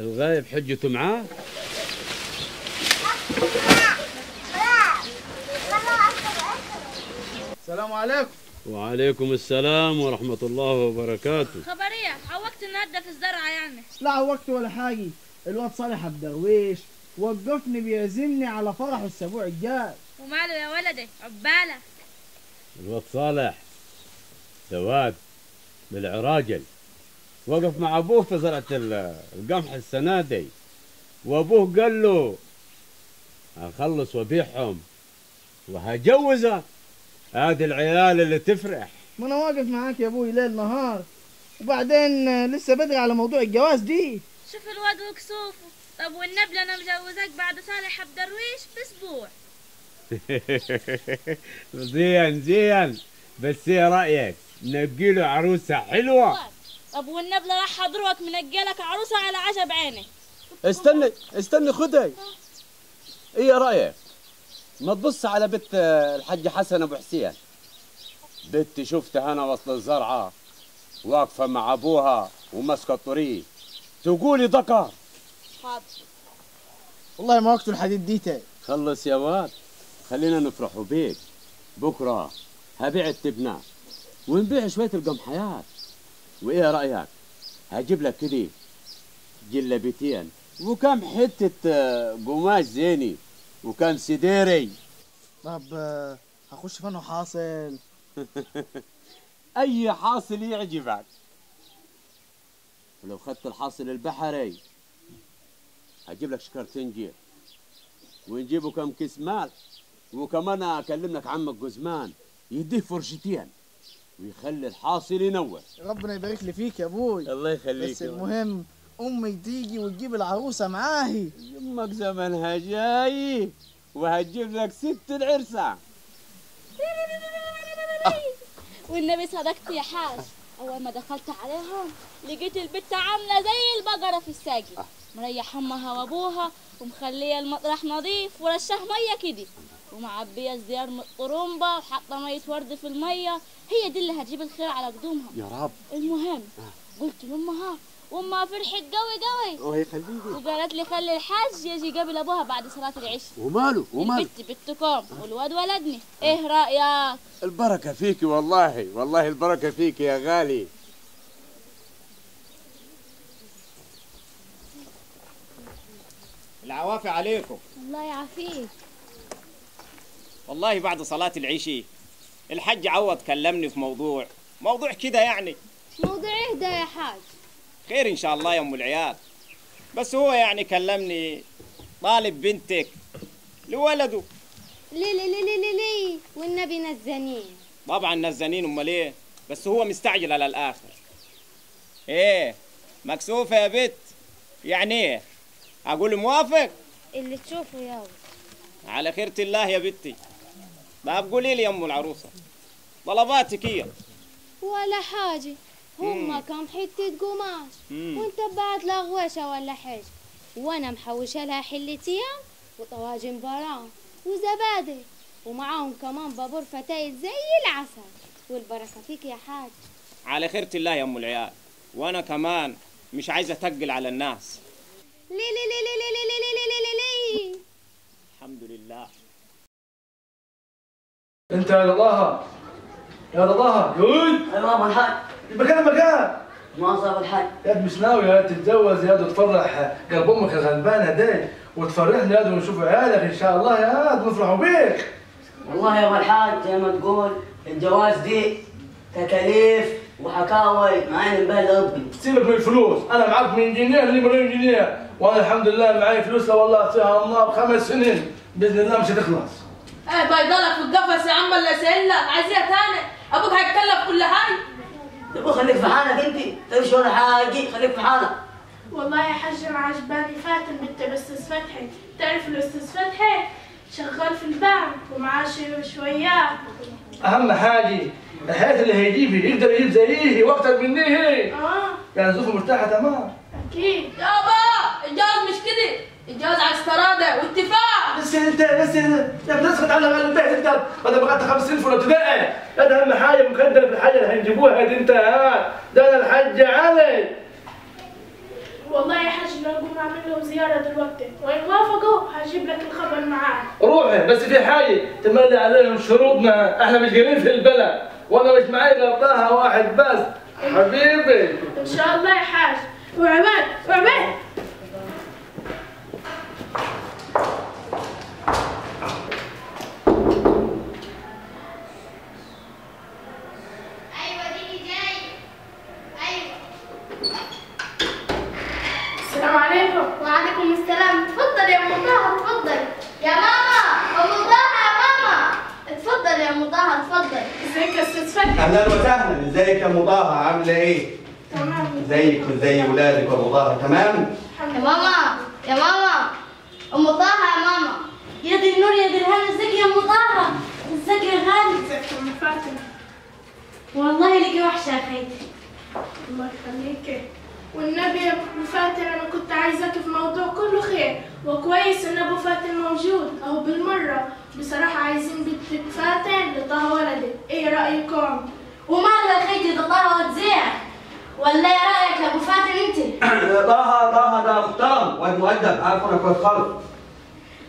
الغايب حجته معاه. السلام عليكم. وعليكم السلام ورحمة الله وبركاته. خبرية عوقت النهاردة في الزرعة يعني. لا وقت ولا حاجة. الواد صالح الدرويش وقفني بيعزمني على فرحه الأسبوع الجاي. وماله يا ولدي؟ عبالة. الواد صالح سواد بالعراجل. وقف مع أبوه في زرعة ال- القمح السنة دي وأبوه قال له هخلص وابيعهم وهجوزك هذه العيال اللي تفرح. ما أنا واقف معاك يا أبوي ليل نهار؟ وبعدين آه، لسه بدري على موضوع الجواز دي. شوف الواد وكسوفه. طب والنبل أنا مجوزك بعد صالح عبد درويش بأسبوع. زين زين. بس إيه رأيك؟ نقي له عروسة حلوة. طب والنبل راح حضرتك منجلك عروسة على عشب عيني. استني استني خدي. إيه رأيك؟ ما تبص على بنت الحاج حسن أبو حسين. بنتي شفتها أنا وسط الزرعة واقفة مع أبوها وماسكة الطريق. تقولي ذكر حاضر. والله ما وقت الحديد دي تاني خلص يا واد. خلينا نفرحوا بيك. بكرة هبيع التبنات ونبيع شوية القمحيات. وإيه رأيك؟ هجيب لك كده جلبتين. وكم حتة آه، قماش زيني وكم سديري. طب آه، هخش فن حاصل أي حاصل يعجبك. ولو خدت الحاصل البحري هجيب لك شكرتين جير ونجيبوا كم كيس مال وكمان أكلم لك عمك جزمان يديه فرشتين. ويخلي الحاصل ينور. ربنا يبارك لي فيك يا أبوي. الله يخليك بس المهم امي تيجي وتجيب العروسة معاهي. يمك زمنها جاي وهتجيب لك ست العرسة. والنبي صدقت يا حاج أول ما دخلت عليهم لقيت البت عاملة زي البقرة في الساقي. مريح أمها وأبوها ومخلية المطرح نظيف ورشه مية كده. ومعبية الزيار من الطرمبه وحاطة مية ورد في المية. هي دي اللي هتجيب الخير على قدومها. يا رب. المهم قلت لأمها وأمها فرحت قوي قوي. الله يخليك وقالت لي خلي الحاج يجي قبل أبوها بعد صلاة العشاء. وماله؟ وماله؟ البت بنتكم والواد ولدني. إيه رأيك؟ البركة فيك والله والله البركة فيك يا غالي. العوافي عليكم. الله يعافيك. والله بعد صلاة العشاء الحج عوض كلمني في موضوع. موضوع كده يعني. موضوع إيه ده يا حاج. خير إن شاء الله يا أم العيال. بس هو يعني كلمني طالب بنتك لولده. لي لي لي لي لي والنبي نزنين طبعا نزنين أمال إيه؟ بس هو مستعجل على الآخر. إيه مكسوفة يا بت؟ يعني إيه؟ أقول موافق؟ اللي تشوفه يابا على خيرة الله يا بنتي. طب قولي لي يا ام العروسه طلباتك هي ولا حاجة هما كم حتة قماش. وانت بعد لا غوشة ولا حاجة وأنا محوشة لها حلتين وطواجن برام وزبادي ومعاهم كمان بابور فتايل زي العسل والبركة فيك يا حاج على خيرة الله يا ام العيال وأنا كمان مش عايز اتقل على الناس لي لي لي لي لي لي لي لي لي لي الحمد لله انت يا رضاها يا رضاها يقول أيوه ابو الحاج مكان مكان ما صار الحاج يا مش ناوي يا تتجوز يا وتفرح قلب أمك الغلبانه دي وتفرحنا يا ونشوف عيالك إن شاء الله يا نفرحوا بيك. والله يا أبو الحاج زي ما تقول الجواز دي تكاليف وحكاوي عين بالي ربي. سيبك من الفلوس. أنا معاك من جنيه لي مليون جنيه وأنا الحمد لله معي فلوس والله فيها النار خمس سنين. بإذن الله مش هتخلص. إيه بيضلك في القفص يا عم اللي سهلك عايزها تاني. أبوك هيتكلف كل حاجة. تبغى خليك في حالك أنت. تمشي ولا حاجة؟ خليك في حالك. والله يا حاج أنا عجباني فاتن بنت الاستاذ فتحي. تعرف الأستاذ فتحي؟ شغال في البنك ومعاه شويات أهم حاجة الحياة اللي هيجيبي يقدر يجيب زيه وأكتر مني هي آه. يعني ظروفه مرتاحة تمام. أكيد. يابا الجواز مش كده؟ الجواز على استرادة واتفاق. بس انت انت يا ابني اسكت على ما انتهت انت ما خدت خمس سنين في الابتدائي. هذا أهم حاجة مقدر في الحاجة اللي هنجيبوها دي انت ها. ده أنا الحاج علي. لو اقوم اعمل لهم زيارة دلوقتي وإن وافقوا هجيب لك الخبر معاك. روحي بس في حاجة تملي عليهم شروطنا. إحنا مش جايين في البلد وأنا مش معي غير واحد بس. حبيبي. إن شاء الله يا حاج. وعباد وعباد أيوه ديكي جاي أيوه السلام عليكم وعليكم السلام اتفضل يا ام طه اتفضل يا ماما ام طه يا ماما اتفضل يا ام طه اتفضل يا أهلا وسهلا. إزيك يا ام طه عاملة إيه؟ تمام. ازيك وازي ولادك وابو طه تمام؟ يا ماما يا ماما ام طه يا ماما. يا دي النور يا دي الهنا. إزيك يا ام طه إزيك يا غالي؟ إزيك يا أم فاطمة؟ والله لك وحشة يا خيتي. الله يخليك والنبي يا أبو فاتن أنا كنت عايزاك في موضوع كله خير. وكويس إن أبو فاتن موجود. أهو بالمرة. بصراحة عايزين بنت فاتن لطه ولدي إيه رأيكم؟ وماله يا خيتي ده طه وتزيع ولا إيه رأيك يا أبو فاتن أنت؟ طه طه ده محترم واد مؤدب. عارف أنا كويس خالص.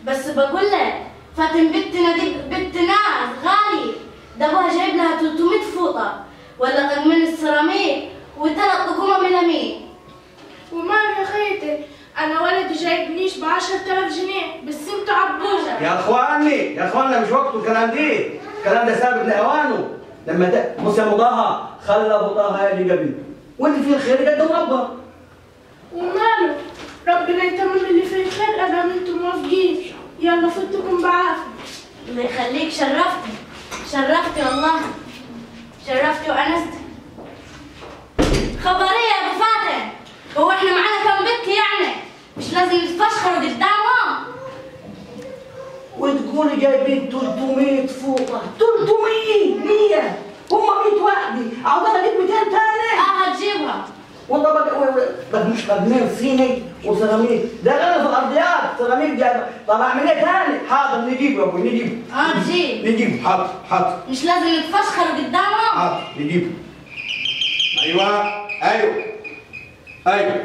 بس بقول لك فاتن بنتنا دي بنت ناس غالي. ده ابوها جايب لها 300 فوطة. ولا طقمين السيراميك. وثلاث طقومه ميلامين ومال يا خيتي أنا ولدي جايب نيش ب 10000 جنيه بس أنتوا عبوجه يا إخواني يا اخواننا مش وقته الكلام دي. الكلام ده سابق لأوانه. لما ت... بص يا أبو طه خلى أبو طه يجي قبل. واللي فيه الخير يقدم ربه. وماله؟ ربنا يتمم اللي فيه الخير ادام أنتوا موافقين. يلا فتكم بعافية. الله يخليك. شرفتي شرفتي والله. شرفتي وانستي خبرية. هو إحنا معانا كم بنت يعني؟ مش لازم نتفشخروا قدامهم وتقولي جايبين 300 فوطه 300 100 هم 100 واحدة. عاوزين أجيب 200 تاني. آه هتجيبها. والله بقى بس مش خدمين صيني وسيراميك ده غير في الأرضيات. سيراميك جايب طلع من إيه تاني. حاضر نجيبه يا أبوي نجيبه. آه تجيب نجيبه. حاضر حاضر. مش لازم نتفشخروا قدامهم حاضر نجيبه. أيوه أيوه. أيوه.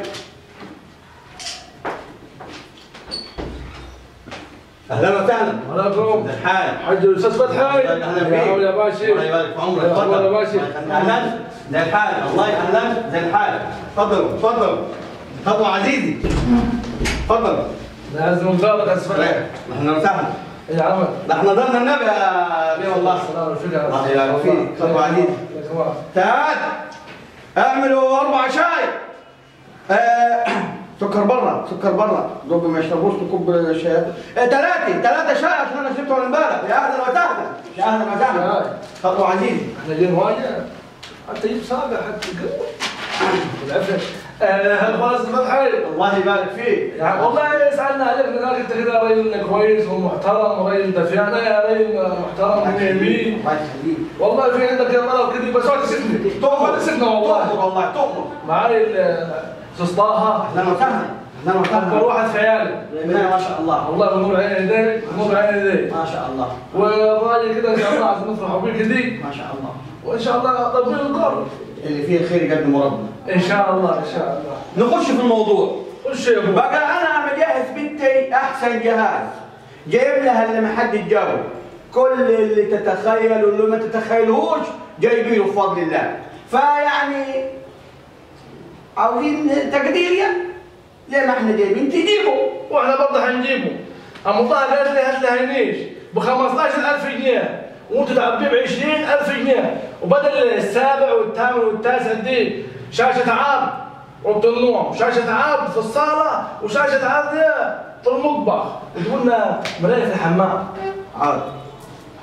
أهلا وسهلا. عليكم ازي الحال حاج. الأستاذ فتحي. أهلا فيك. يا يا باشا. الله يبارك في عمرك. يا عم يا باشا. أهلا. زي الحال. الله أهلا زي الحال. تفضل. تفضل. تفضل عزيزي. تفضل. لازم يا أستاذ فتحي أهلا وسهلا. يا عم ده إحنا ضلنا النبي يا بيه والله الله يبارك فيك. تفضل عزيزي. تعال. اعملوا أربع شاي. سكر برا سكر برا. دول ما يشربوش كوب شاي. ثلاثة ثلاثة شاي عشان أنا شربتهم امبارح. يا أهلا وسهلا. يا أهلا وسهلا. تفضل عزيزي إحنا جايين واجه حتى يجيب ساقع حتى العفش. هل خلاص فتحي الله يبارك فيك. والله يسعدنا عليك. لانك انت كده راجل كويس ومحترم وراجل دافعنا يا راجل محترم يخليك. والله في عندك يا مرة وكذي بس ما تسكتني ما تسكتنا تؤمر والله. والله تؤمر. معاي الاستاذ طه أهلا وسهلا أهلا أكبر واحد في عيالي ما شاء الله. والله بنور عين يديك بنور عين يديك ما شاء الله. والراجل كده إن شاء الله عشان نفرح بيك دي ما شاء الله. وإن شاء الله تطبيق القرن اللي فيه الخير يقدم ربنا. إن شاء الله إن شاء الله. نخش في الموضوع. خش يا أبو. بقى أنا مجهز بنتي أحسن جهاز. جايب لها اللي ما حد يتجاوب كل اللي تتخيل واللي ما تتخيلهوش جايبينه بفضل الله. فيعني عاوزين تقدير يعني ليه ما إحنا جايبين تجيبوا. وإحنا برضه هنجيبه ام طه قالت لي هات لي هينيش ب 15000 جنيه وأنت تعبيه ب 20000 جنيه. وبدل السابع والثامن والتاسع دي شاشة عرض النوم شاشة عرض في الصالة وشاشة عرض في المطبخ. وتقولنا ملايه في الحمام. حاضر.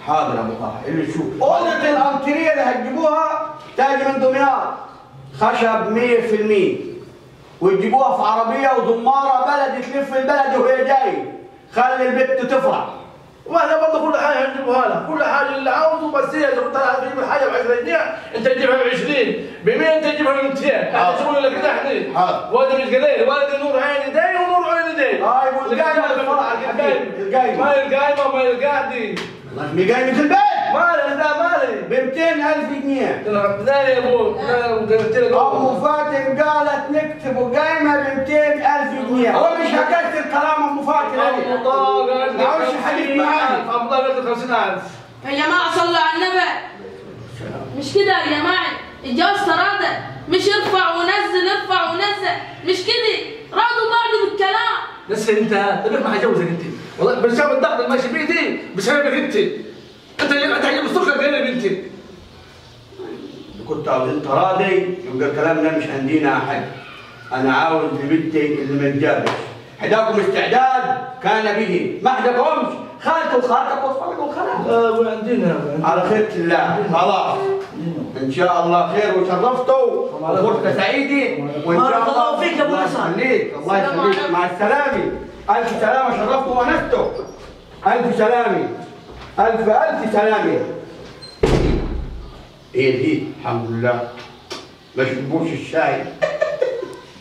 حاضر يا أبو طه. اللي تشوف. أوضة الأنتريه اللي هتجيبوها تاجي من دمياط. خشب 100% وتجيبوها في عربية وزمارة بلدي تلف البلد وهي جاي. خلي البت تفرح. وإحنا برضه كل حاجة هنجيبها لها. كل حاجة اللي عاوزه بس هي لو طلعت تجيب الحاجة ب 10 جنيه أنت تجيبها ب 20 ب 100 انت تجيبها ب 200 إحنا تقول لك كده إحنا. وهذا مش قليل وهذا نور عين يدي ونور عين يدي هاي والقايمه بالفرح القايمة القايمه ما القايمة ما القاعدي مش قايمة مالي لا مالي ب 200000 جنيه. لا يا أبو لا قلت لك. أبو فاتن قالت نكتب قايمه ب ب 200000 جنيه هو مش هكسر كلام أبو فاتن. أبو ما عاوزش حديث معاي. أبو لي 50000 يا جماعة صلوا على النبي. مش كده يا جماعة؟ الجواز تراضى. مش ارفع ونزل ارفع ونزل. مش كده؟ راضوا بعض بالكلام. بس انت طب ما هجوزك انت. والله بس شاف الضغط اللي ماشي بيه دي بسببك انت. انت اللي انت هتجيب السكر قلب انت كنت أنت راضي؟ يبقى الكلام ده مش عندنا أحد. أنا عاوز لبنتي اللي ما تجابش. حداكم استعداد؟ كان به. ما حداكمش خالته وخالتك وصفقوا خلاص آه وعندنا على خير الله. خلاص. إن شاء الله خير وشرفتوا وفرصة سعيدة. وإن شاء بارك الله الله فيك يا الله حسن. يخليك الله يخليك. مع السلامة. ألف سلامة. شرفتوا ونستوا ألف سلامة. ألف ألف سلامه إيه دي؟ الحمد لله. ما شربوش الشاي.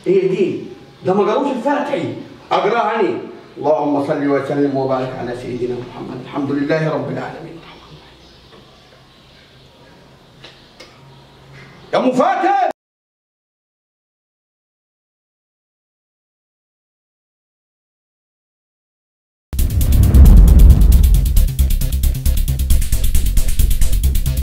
إيه دي؟ ده ما قروش الفاتحي. اقراها عني اللهم صل وسلم وبارك على سيدنا محمد. الحمد لله رب العالمين. يا ام فاتن